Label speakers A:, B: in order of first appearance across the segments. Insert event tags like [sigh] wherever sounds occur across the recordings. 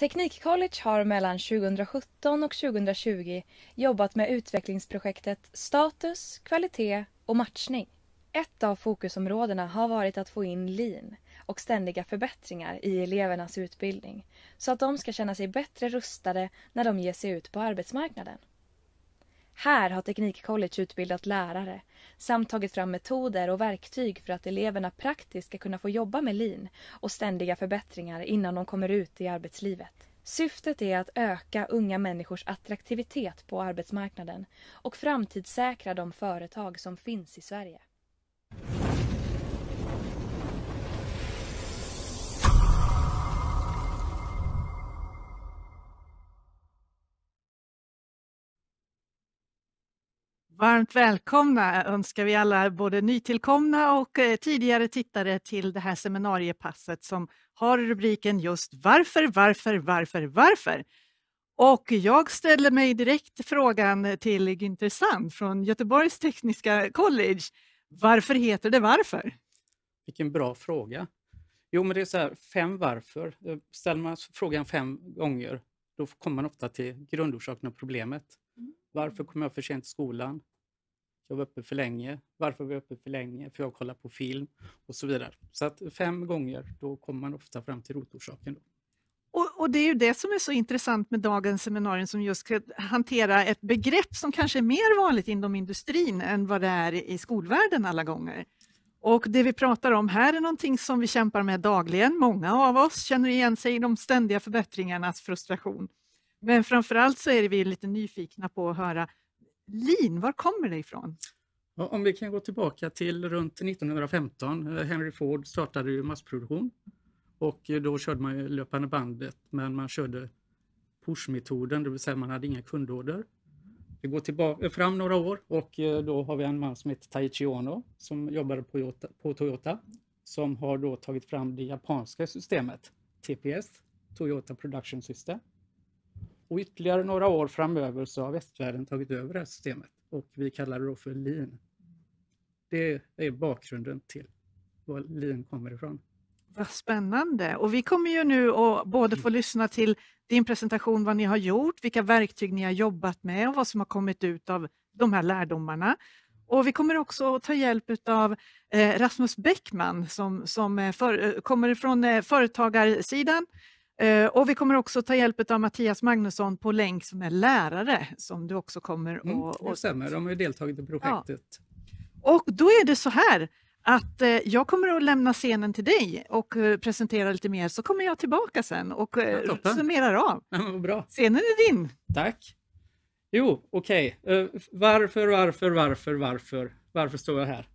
A: Teknikcollege har mellan 2017 och 2020 jobbat med utvecklingsprojektet Status, kvalitet och matchning. Ett av fokusområdena har varit att få in lean och ständiga förbättringar i elevernas utbildning så att de ska känna sig bättre rustade när de ger sig ut på arbetsmarknaden. Här har Teknikcollege utbildat lärare samt tagit fram metoder och verktyg för att eleverna praktiskt ska kunna få jobba med lean och ständiga förbättringar innan de kommer ut i arbetslivet. Syftet är att öka unga människors attraktivitet på arbetsmarknaden och framtidssäkra de företag som finns i Sverige.
B: Varmt välkomna önskar vi alla både nytillkomna och eh, tidigare tittare till det här seminariepasset som har rubriken just Varför, varför, varför, varför? Och jag ställer mig direkt frågan till Günther Sand från Göteborgs Tekniska College. Varför heter det varför?
C: Vilken bra fråga. Jo, men det är så här, fem varför. Eh, ställer man frågan fem gånger, då kommer man ofta till grundorsaken av problemet. Varför kom jag för sent till skolan? Jag var uppe för länge. Varför var jag uppe för länge? För jag kollar på film och så vidare. Så att fem gånger, då kommer man ofta fram till rotorsaken. Då.
B: Och, och, det är ju det som är så intressant med dagens seminarium som just ska hantera ett begrepp som kanske är mer vanligt inom industrin än vad det är i skolvärlden alla gånger. Och det vi pratar om här är någonting som vi kämpar med dagligen. Många av oss känner igen sig i de ständiga förbättringarnas frustration. Men framförallt så är vi lite nyfikna på att höra lin, var kommer det ifrån?
C: Ja, om vi kan gå tillbaka till runt 1915. Eh, Henry Ford startade ju massproduktion och eh, då körde man ju löpande bandet men man körde pushmetoden, det vill säga man hade inga kundorder. Vi går tillbaka, eh, fram några år och då har vi en man som heter Taichi Ono som jobbade på Toyota, på Toyota som har då tagit fram det japanska systemet TPS, Toyota Production System. Och ytterligare några år framöver så har västvärlden tagit över det här systemet och vi kallar det då för lean. Det är bakgrunden till var lean kommer ifrån.
B: Vad spännande! Och vi kommer ju nu att både få lyssna till din presentation, vad ni har gjort, vilka verktyg ni har jobbat med och vad som har kommit ut av de här lärdomarna. Och vi kommer också att ta hjälp av eh, Rasmus Bäckman som, som eh, för, eh, kommer från företagarsidan och vi kommer också ta hjälp av Mattias Magnusson på länk som är lärare som du också kommer att...
C: Mm, det stämmer, de har ju deltagit i projektet.
B: Ja. Och då är det så här att eh, jag kommer att lämna scenen till dig och eh, presentera lite mer så kommer jag tillbaka sen och ja, summerar av.
C: Ja, bra.
B: Scenen är din.
C: Tack. Jo, okej. Okay. varför, varför, varför, varför, varför står jag här?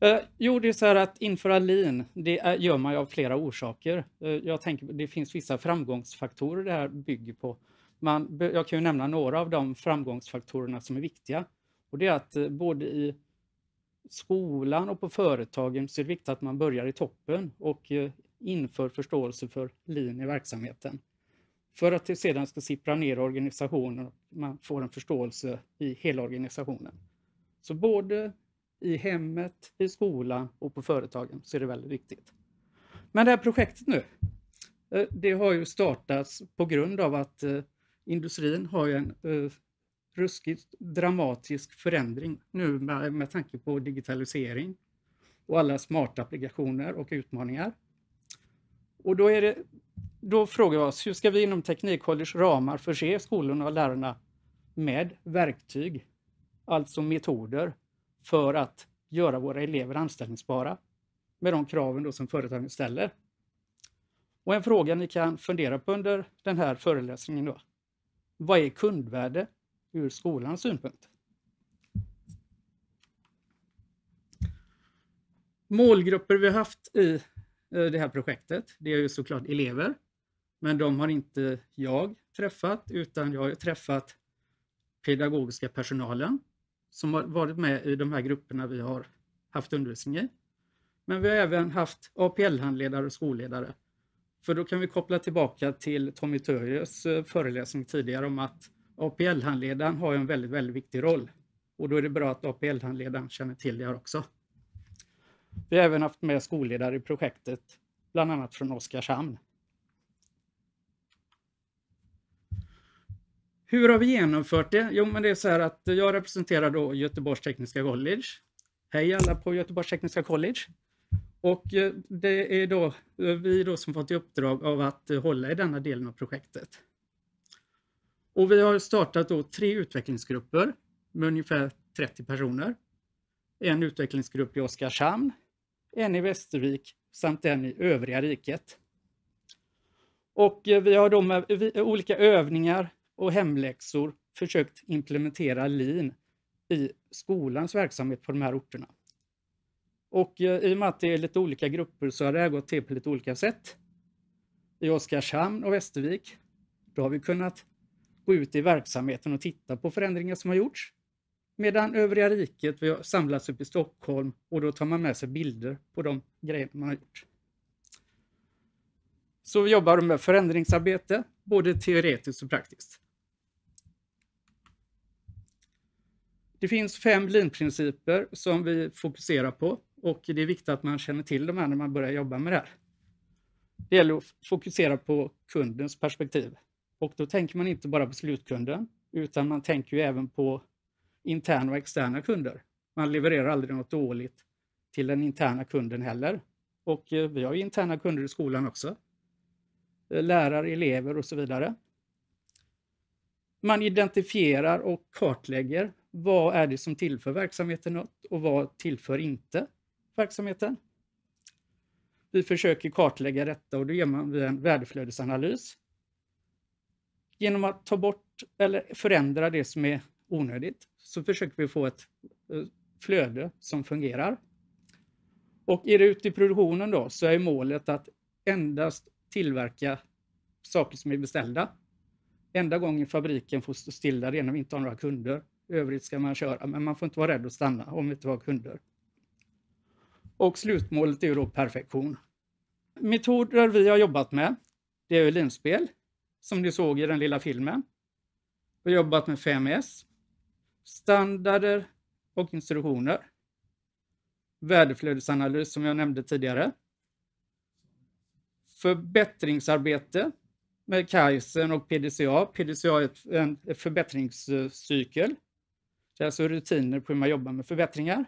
C: Eh, jo, det är så här att införa lean, det är, gör man ju av flera orsaker. Eh, jag tänker det finns vissa framgångsfaktorer det här bygger på. Man, jag kan ju nämna några av de framgångsfaktorerna som är viktiga. Och det är att eh, både i skolan och på företagen så är det viktigt att man börjar i toppen och eh, inför förståelse för lean i verksamheten. För att det sedan ska sippra ner i organisationen och man får en förståelse i hela organisationen. Så både i hemmet, i skolan och på företagen så är det väldigt viktigt. Men det här projektet nu, eh, det har ju startats på grund av att eh, industrin har en eh, ruskigt dramatisk förändring nu med, med tanke på digitalisering och alla smarta applikationer och utmaningar. Och då, är det, då frågar vi oss, hur ska vi inom Teknikcollege ramar förse skolorna och lärarna med verktyg, alltså metoder för att göra våra elever anställningsbara med de kraven då som företagen ställer. Och en fråga ni kan fundera på under den här föreläsningen då. Vad är kundvärde ur skolans synpunkt? Målgrupper vi har haft i eh, det här projektet, det är ju såklart elever. Men de har inte jag träffat utan jag har träffat pedagogiska personalen som har varit med i de här grupperna vi har haft undervisning i. Men vi har även haft APL-handledare och skolledare. För då kan vi koppla tillbaka till Tommy Töjes eh, föreläsning tidigare om att APL-handledaren har en väldigt, väldigt viktig roll. Och då är det bra att APL-handledaren känner till det här också. Vi har även haft med skolledare i projektet, bland annat från Oskarshamn. Hur har vi genomfört det? Jo, men det är så här att jag representerar då Göteborgs Tekniska College. Hej alla på Göteborgs Tekniska College. Och eh, det är då eh, vi då som fått i uppdrag av att eh, hålla i denna delen av projektet. Och vi har startat då tre utvecklingsgrupper med ungefär 30 personer. En utvecklingsgrupp i Oskarshamn, en i Västervik samt en i övriga riket. Och vi har då med olika övningar och hemläxor försökt implementera lean i skolans verksamhet på de här orterna. Och eh, i och med att det är lite olika grupper så har det här gått till på lite olika sätt. I Oskarshamn och Västervik, då har vi kunnat gå ut i verksamheten och titta på förändringar som har gjorts. Medan övriga riket, vi har samlats upp i Stockholm och då tar man med sig bilder på de grejer man har gjort. Så vi jobbar med förändringsarbete, både teoretiskt och praktiskt. Det finns fem lean-principer som vi fokuserar på och det är viktigt att man känner till de här när man börjar jobba med det här. Det gäller att fokusera på kundens perspektiv. Och då tänker man inte bara på slutkunden, utan man tänker ju även på interna och externa kunder. Man levererar aldrig något dåligt till den interna kunden heller. Och eh, vi har ju interna kunder i skolan också. Eh, lärare, elever och så vidare. Man identifierar och kartlägger vad är det som tillför verksamheten något och vad tillför inte verksamheten. Vi försöker kartlägga detta och då gör man en värdeflödesanalys. Genom att ta bort eller förändra det som är onödigt så försöker vi få ett eh, flöde som fungerar. Och är det ute i produktionen då så är målet att endast tillverka saker som är beställda. Enda gången fabriken får stå stilla det är när vi inte har några kunder. I övrigt ska man köra, men man får inte vara rädd att stanna om vi inte har kunder. Och slutmålet är då perfektion. Metoder vi har jobbat med, det är linspel, som ni såg i den lilla filmen. Vi har jobbat med 5S, standarder och instruktioner. Värdeflödesanalys som jag nämnde tidigare. Förbättringsarbete med Kaizen och PDCA. PDCA är en förbättringscykel. Det är alltså rutiner på hur man jobbar med förbättringar.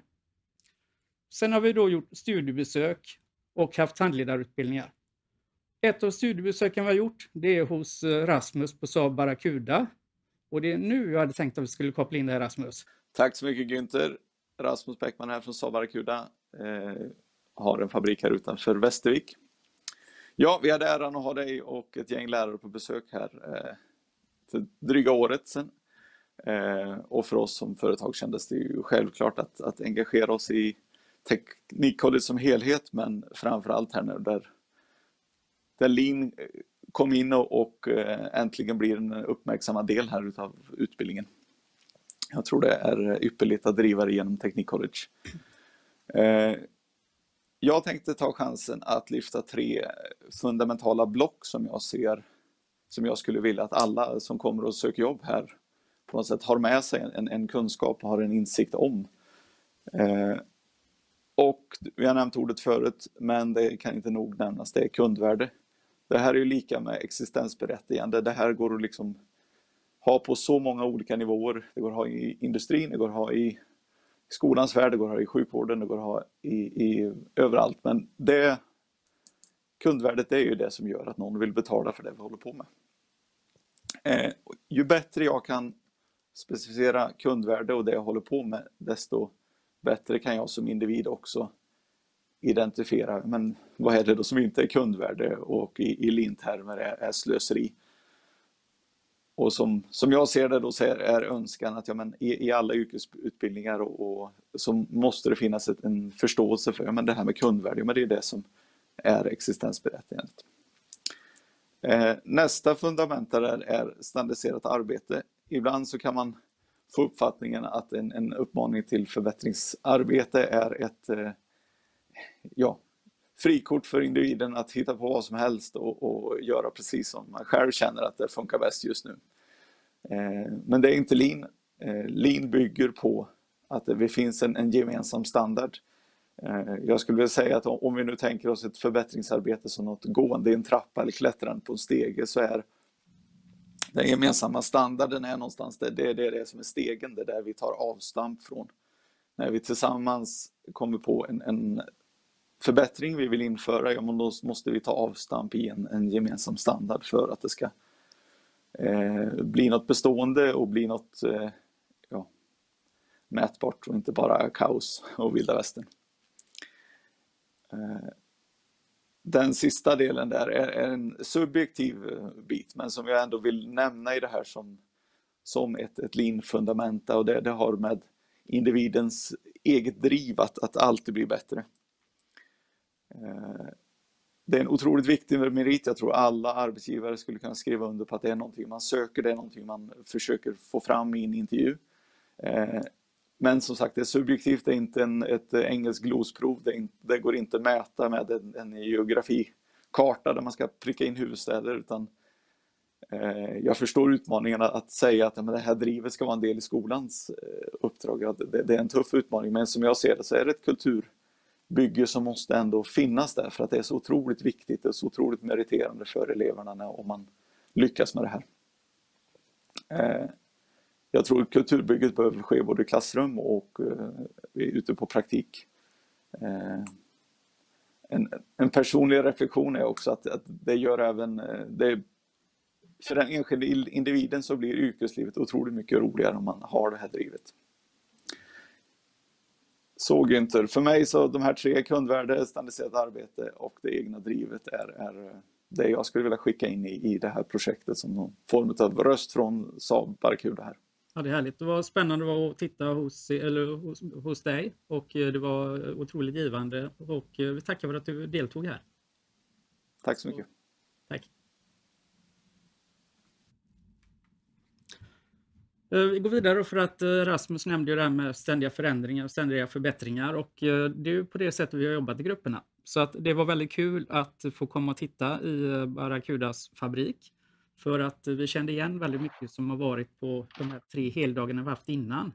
C: Sen har vi då gjort studiebesök och haft handledarutbildningar. Ett av studiebesöken vi har gjort, det är hos eh, Rasmus på Saab Barracuda. Och det är nu jag hade tänkt att vi skulle koppla in dig Rasmus.
D: Tack så mycket Günther. Rasmus Bäckman här från Saab Barracuda. Eh, har en fabrik här utanför Västervik. Ja, vi hade äran att ha dig och ett gäng lärare på besök här eh, för dryga året sedan. Eh, och för oss som företag kändes det ju självklart att, att engagera oss i Teknikcollege som helhet men framförallt här nu där, där Lean eh, kom in och, och eh, äntligen blir en uppmärksammad del här utav utbildningen. Jag tror det är ypperligt att driva det genom Teknikcollege. Eh, jag tänkte ta chansen att lyfta tre fundamentala block som jag ser som jag skulle vilja att alla som kommer och söker jobb här på något sätt har med sig en, en kunskap och har en insikt om. Eh, och vi har nämnt ordet förut, men det kan inte nog nämnas, det är kundvärde. Det här är ju lika med existensberättigande. Det här går att liksom ha på så många olika nivåer. Det går att ha i industrin, det går att ha i skolans värld, det går att ha i sjukvården, det går att ha i, i överallt. Men det kundvärdet det är ju det som gör att någon vill betala för det vi håller på med. Eh, ju bättre jag kan specificera kundvärde och det jag håller på med, desto bättre kan jag som individ också identifiera, men vad är det då som inte är kundvärde och i, i lintermer är, är slöseri. Och som, som jag ser det då så är, är önskan att ja, men i, i alla yrkesutbildningar och, och, så måste det finnas ett, en förståelse för ja, men det här med kundvärde, men det är det som är existensberättigandet. Eh, nästa fundament är, är standardiserat arbete. Ibland så kan man få uppfattningen att en, en uppmaning till förbättringsarbete är ett eh, ja, frikort för individen att hitta på vad som helst och, och, göra precis som man själv känner att det funkar bäst just nu. Eh, men det är inte lean. Eh, lean bygger på att det finns en, en gemensam standard. Eh, jag skulle vilja säga att om vi nu tänker oss ett förbättringsarbete som något gående i en trappa eller klättrande på en stege så är den gemensamma standarden är någonstans, det, det, det är det som är stegen, det är där vi tar avstamp från. När vi tillsammans kommer på en, en förbättring vi vill införa, ja, men då måste vi ta avstamp i en, en gemensam standard för att det ska eh, bli något bestående och bli något eh, ja, mätbart och inte bara kaos och vilda västern. Eh, den sista delen där är, en subjektiv eh, bit, men som jag ändå vill nämna i det här som, som ett, ett lean-fundamenta och det, det har med individens eget driv att, att alltid bli bättre. Eh, det är en otroligt viktig merit. Jag tror alla arbetsgivare skulle kunna skriva under på att det är någonting man söker, det är någonting man försöker få fram i en intervju. Eh, men som sagt, det är subjektivt, det är inte en, ett eh, engelskt glosprov, det, inte, det, går inte att mäta med en, en geografikarta där man ska pricka in huvudstäder, utan eh, jag förstår utmaningen att säga att men det här drivet ska vara en del i skolans eh, uppdrag. Det, det, är en tuff utmaning, men som jag ser det så är det ett kulturbygge som måste ändå finnas där, för att det är så otroligt viktigt och så otroligt meriterande för eleverna när, om man lyckas med det här. Eh, jag tror kulturbygget behöver ske både i klassrum och eh, ute på praktik. Eh, en, en, personlig reflektion är också att, att det gör även, eh, det, för den enskilde individen så blir yrkeslivet otroligt mycket roligare om man har det här drivet. Så Günther, för mig så de här tre kundvärde, standardiserat arbete och det egna drivet är, är eh, det jag skulle vilja skicka in i, i det här projektet som någon form av röst från Saab Barkuda här.
C: Ja, det är härligt. Det var spännande att titta hos, eller hos, hos dig och eh, det var otroligt givande och eh, vi tackar för att du deltog här.
D: Tack så mycket.
C: Tack. Eh, vi går vidare för att Rasmus nämnde ju det här med ständiga förändringar och ständiga förbättringar och det är på det sättet vi har jobbat i grupperna. Så att det var väldigt kul att få komma och titta i Barracudas fabrik. För att eh, vi kände igen väldigt mycket som har varit på de här tre heldagarna vi haft innan.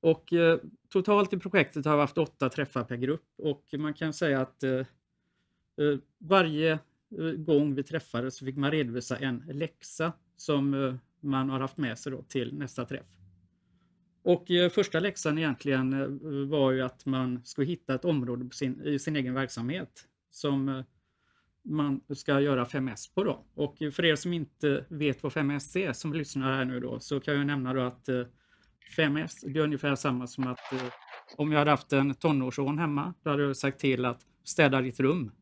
C: Och eh, totalt i projektet har vi haft åtta träffar per grupp och man kan säga att eh, eh varje eh, gång vi träffades så fick man redovisa en läxa som eh, man har haft med sig till nästa träff. Och eh, första läxan egentligen var ju att man skulle hitta ett område sin, i sin egen verksamhet som man ska göra 5S på då. Och för er som inte vet vad 5S är, som lyssnar här nu då, så kan jag nämna då att eh, 5S, det är ungefär samma som att eh, om jag hade haft en tonårsson hemma, då hade jag sagt till att städa ditt rum.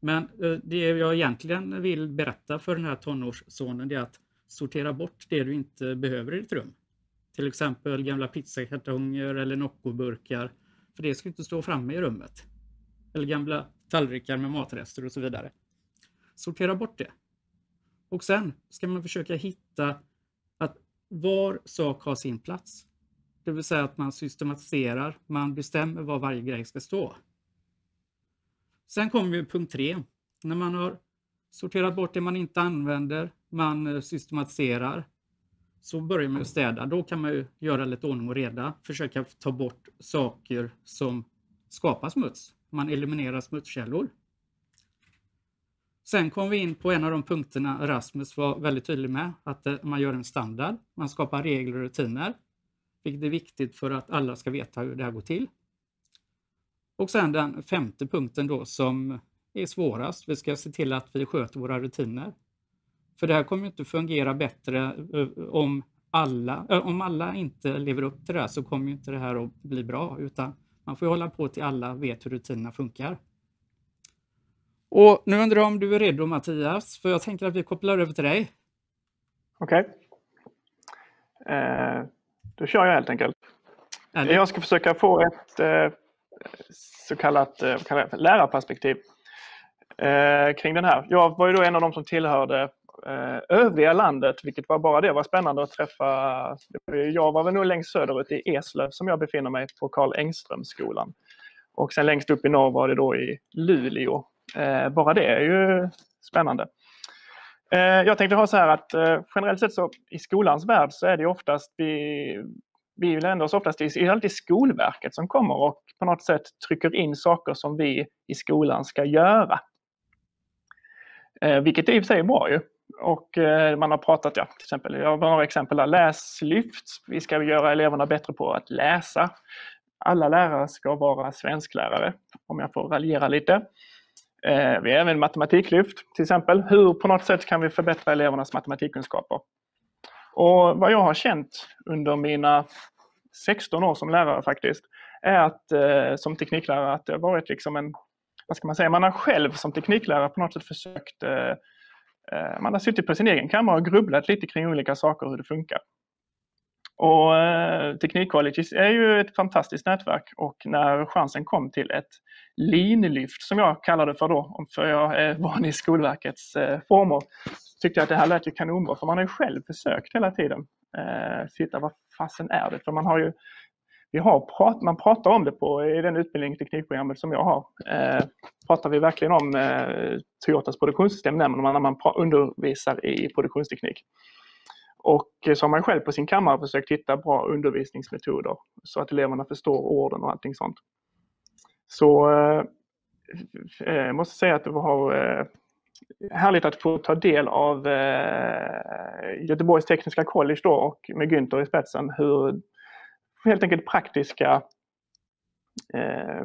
C: Men eh, det jag egentligen vill berätta för den här tonårssonen det är att sortera bort det du inte behöver i ditt rum. Till exempel gamla pizzakartonger eller Noccoburkar. För det ska inte stå framme i rummet. Eller gamla tallrikar med matrester och så vidare. Sortera bort det. Och sen ska man försöka hitta att var sak har sin plats. Det vill säga att man systematiserar, man bestämmer var varje grej ska stå. Sen kommer ju punkt tre. När man har sorterat bort det man inte använder, man eh, systematiserar, så börjar man städa. Då kan man ju göra lite ordning och reda, försöka ta bort saker som skapar smuts. Man eliminerar smutskällor. Sen kom vi in på en av de punkterna Rasmus var väldigt tydlig med, att eh, man gör en standard. Man skapar regler och rutiner, vilket är viktigt för att alla ska veta hur det här går till. Och sen den femte punkten då som är svårast. Vi ska se till att vi sköter våra rutiner. För det här kommer inte fungera bättre eh, om alla, eh, om alla inte lever upp till det här så kommer inte det här att bli bra utan man får hålla på till alla vet hur rutinerna funkar. Och nu undrar jag om du är redo Mattias, för jag tänker att vi kopplar över till dig.
E: Okej. Okay. Eh, då kör jag helt enkelt. Ärligt. Jag ska försöka få ett eh, så kallat eh, lärarperspektiv eh, kring den här. Jag var ju då en av de som tillhörde eh, övriga landet, vilket var bara det var spännande att träffa. Jag var väl nog längst söderut i Eslöv som jag befinner mig på Karl Engströmskolan. Och sen längst upp i norr var det då i Luleå. Eh, bara det är ju spännande. Eh, jag tänkte ha så här att eh, generellt sett så i skolans värld så är det oftast vi, vi vänder oss oftast till, det är alltid Skolverket som kommer och på något sätt trycker in saker som vi i skolan ska göra. Eh, vilket i och för sig är bra ju och eh, man har pratat, ja, till exempel, jag har några exempel där, läslyft. Vi ska göra eleverna bättre på att läsa. Alla lärare ska vara svensklärare, om jag får raljera lite. Eh, vi har även matematiklyft, till exempel. Hur på något sätt kan vi förbättra elevernas matematikkunskaper? Och vad jag har känt under mina 16 år som lärare faktiskt, är att eh, som tekniklärare att det har varit liksom en, vad ska man säga, man har själv som tekniklärare på något sätt försökt Eh, Eh, man har suttit på sin egen kammare och grubblat lite kring olika saker och hur det funkar. Och eh, Teknikcolleges är ju ett fantastiskt nätverk och när chansen kom till ett linlyft som jag kallar det för då, för jag är van i Skolverkets eh, former, tyckte jag att det här lät ju kanonbra för man har ju själv försökt hela tiden. Eh, vad fasen är det? För man har ju vi har prat, man pratar om det på, i den utbildning teknikprogrammet som jag har. Eh, pratar vi verkligen om eh, Toyotas produktionssystem när man, när man undervisar i produktionsteknik. Och eh, så har man själv på sin kammare försökt hitta bra undervisningsmetoder så att eleverna förstår orden och allting sånt. Så eh, jag eh, måste säga att det var eh, härligt att få ta del av eh, Göteborgs Tekniska College då och med Günther i spetsen hur helt enkelt praktiska eh,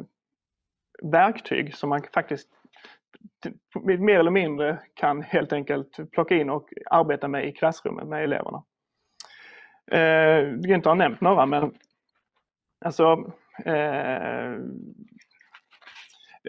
E: verktyg som man faktiskt mer eller mindre kan helt enkelt plocka in och arbeta med i klassrummet med eleverna. Eh, Günther har nämnt några men alltså eh,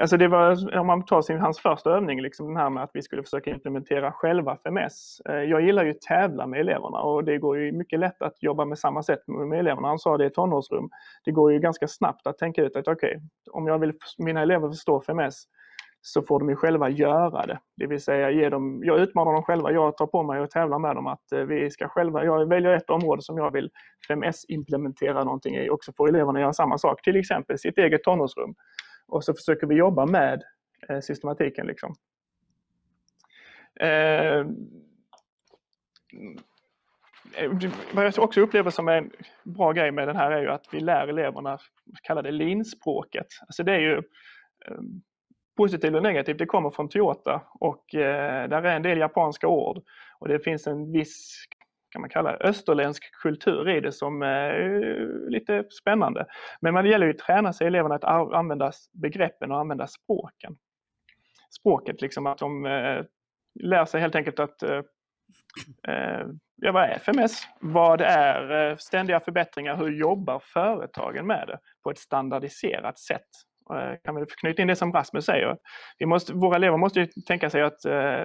E: Alltså det var, om man tar sin, hans första övning, liksom den här med att vi skulle försöka implementera själva FMS. Eh, jag gillar ju att tävla med eleverna och det går ju mycket lätt att jobba med samma sätt med eleverna. Han sa det i tonårsrum. Det går ju ganska snabbt att tänka ut att okej, okay, om jag vill mina elever förstå FMS så får de ju själva göra det. Det vill säga ge dem, jag utmanar dem själva, jag tar på mig och tävlar med dem att eh, vi ska själva, jag väljer ett område som jag vill 5S-implementera någonting i och så får eleverna göra samma sak, till exempel sitt eget tonårsrum. Och så försöker vi jobba med eh, systematiken. Liksom. Eh, vad jag också upplever som en bra grej med den här är ju att vi lär eleverna kalla det linspråket. Alltså det är ju eh, positivt och negativt. Det kommer från Toyota och eh, där är en del japanska ord och det finns en viss kan man kalla det, österländsk kultur i det som är lite spännande. Men det gäller ju att träna sig eleverna att använda begreppen och använda språken. Språket, liksom att de eh, lär sig helt enkelt att eh, ja, vad är FMS? Vad är ständiga förbättringar? Hur jobbar företagen med det på ett standardiserat sätt? Kan vi knyta in det som Rasmus säger. Vi måste, våra elever måste tänka sig att eh,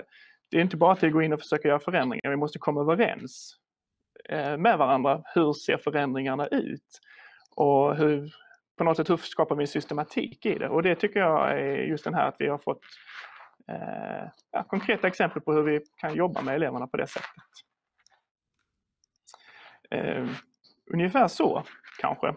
E: det är inte bara att gå in och försöka göra förändringar, vi måste komma överens eh, med varandra. Hur ser förändringarna ut? Och hur, på något sätt, hur skapar vi systematik i det? Och det tycker jag är just den här att vi har fått eh, ja, konkreta exempel på hur vi kan jobba med eleverna på det sättet. Eh, ungefär så, kanske.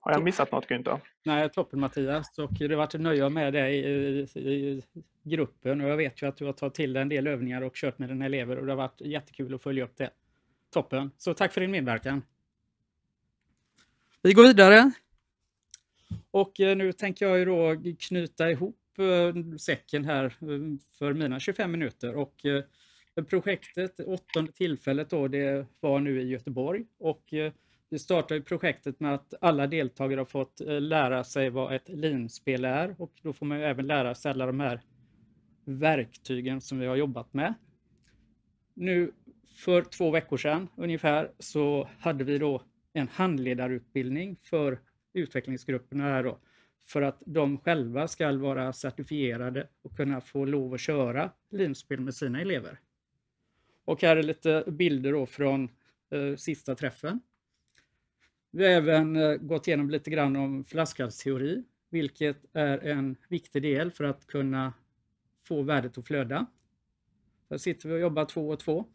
E: Har jag missat något Günther?
C: Nej, toppen Mattias. Och det har varit ett nöje med dig i, i, gruppen och jag vet ju att du har tagit till dig en del övningar och kört med dina elever och det har varit jättekul att följa upp det. Toppen! Så tack för din medverkan. Vi går vidare. Och eh, nu tänker jag ju då knyta ihop eh, säcken här eh, för mina 25 minuter och projektet, åttonde tillfället då, det var nu i Göteborg och vi startade projektet med att alla deltagare har fått eh, lära sig vad ett linspel är och då får man ju även lära sig alla de här verktygen som vi har jobbat med. Nu för två veckor sedan ungefär så hade vi då en handledarutbildning för utvecklingsgrupperna här då för att de själva ska vara certifierade och kunna få lov att köra linspel med sina elever. Och här är lite bilder då från eh, sista träffen. Vi har även eh, gått igenom lite grann om flaskhalsteori, vilket är en viktig del för att kunna få värdet att flöda. Där sitter vi och jobbar två och två.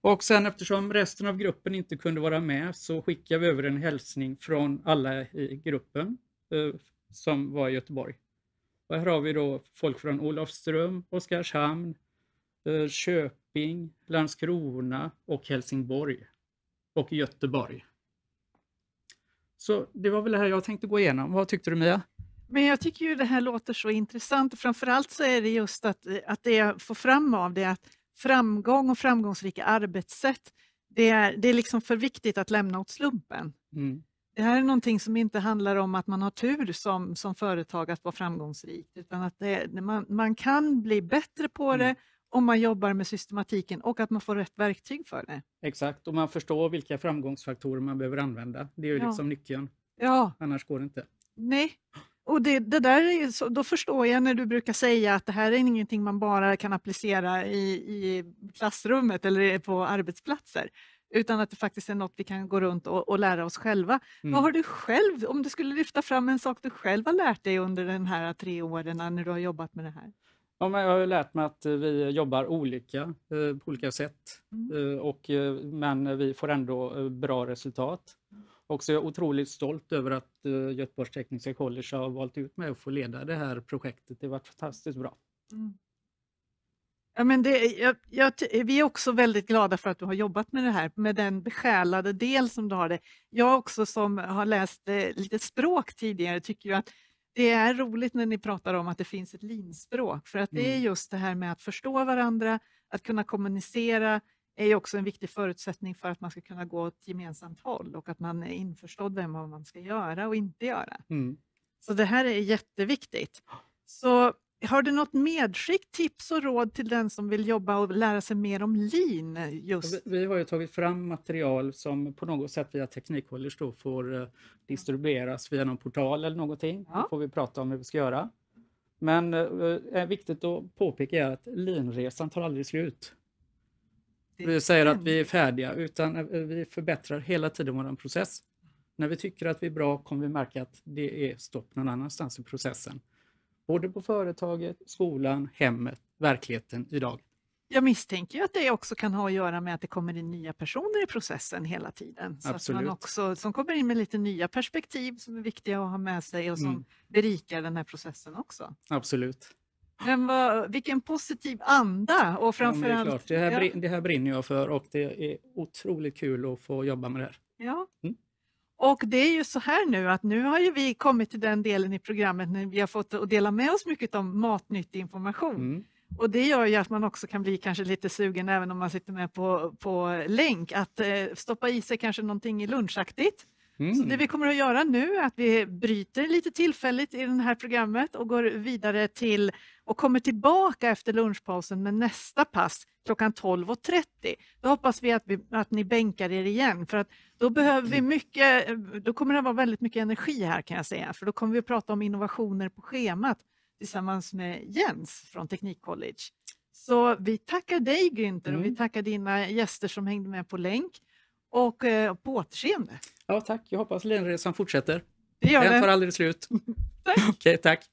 C: Och sen eftersom resten av gruppen inte kunde vara med så skickar vi över en hälsning från alla i gruppen eh, som var i Göteborg. Och här har vi då folk från Olofström, Oskarshamn, eh, Köping, Landskrona och Helsingborg och Göteborg. Så det var väl det här jag tänkte gå igenom. Vad tyckte du Mia?
B: Men jag tycker ju det här låter så intressant och framförallt så är det just att, att det jag får fram av det att framgång och framgångsrika arbetssätt, det är, det är liksom för viktigt att lämna åt slumpen. Mm. Det här är någonting som inte handlar om att man har tur som, som företag att vara framgångsrik, utan att det, man, man kan bli bättre på mm. Om man jobbar med systematiken och att man får rätt verktyg för det.
C: Exakt, och man förstår vilka framgångsfaktorer man behöver använda. Det är ju ja. liksom nyckeln.
B: Ja.
C: Annars går det inte.
B: Nej, och det, det där är så, då förstår jag när du brukar säga att det här är ingenting man bara kan applicera i, i klassrummet eller på arbetsplatser utan att det faktiskt är något vi kan gå runt och, och lära oss själva. Mm. Vad har du själv, om du skulle lyfta fram en sak du själv har lärt dig under den här tre åren när du har jobbat med det här?
C: Ja, men jag har lärt mig att vi jobbar olika eh, på olika sätt, mm. eh, och, eh, men vi får ändå eh, bra resultat. Och så är jag otroligt stolt över att eh, Göteborgs Tekniska College har valt ut mig att få leda det här projektet. Det har varit fantastiskt bra. Mm.
B: Ja, men det, jag, jag, vi är också väldigt glada för att du har jobbat med det här, med den besjälade del som du har det. Jag också som har läst eh, lite språk tidigare tycker ju att det är roligt när ni pratar om att det finns ett linspråk, för att det är mm. just det här med att förstå varandra, att kunna kommunicera är ju också en viktig förutsättning för att man ska kunna gå åt gemensamt håll och att man är införstådd med vad man ska göra och inte göra. Mm. Så det här är jätteviktigt. Så har du något medskick, tips och råd till den som vill jobba och lära sig mer om lean? Just?
C: Vi, har ju tagit fram material som på något sätt via Teknikcollege då får uh, distribueras via någon portal eller någonting. Ja. Då får vi prata om hur vi ska göra. Men uh, är viktigt att påpeka är att leanresan tar aldrig slut. Vi säger att vi är färdiga, utan uh, vi förbättrar hela tiden vår process. När vi tycker att vi är bra kommer vi märka att det är stopp någon annanstans i processen. Både på företaget, skolan, hemmet, verkligheten idag.
B: Jag misstänker att det också kan ha att göra med att det kommer in nya personer i processen hela tiden. Så Absolut. Att man också, som kommer in med lite nya perspektiv som är viktiga att ha med sig och som mm. berikar den här processen också.
C: Absolut.
B: Men vad, vilken positiv anda och framförallt...
C: Ja, det, det, här, ja. det här brinner jag för och det är otroligt kul att få jobba med det här.
B: Ja. Mm. Och det är ju så här nu att nu har ju vi kommit till den delen i programmet när vi har fått att dela med oss mycket om matnyttig information. Mm. Och det gör ju att man också kan bli kanske lite sugen även om man sitter med på, på länk att eh, stoppa i sig kanske någonting i lunchaktigt. Mm. Så det vi kommer att göra nu är att vi bryter lite tillfälligt i det här programmet och går vidare till och kommer tillbaka efter lunchpausen med nästa pass klockan 12.30. Då hoppas vi att, vi att ni bänkar er igen för att då behöver vi mycket, då kommer det vara väldigt mycket energi här kan jag säga, för då kommer vi att prata om innovationer på schemat tillsammans med Jens från Teknikcollege. Så vi tackar dig Günther mm. och vi mm. tackar dina gäster som hängde med på länk och eh, på återseende.
C: Ja, tack. Jag hoppas linresan fortsätter.
B: Det gör
C: den. tar aldrig slut. [laughs]
B: tack.
C: Okej, tack.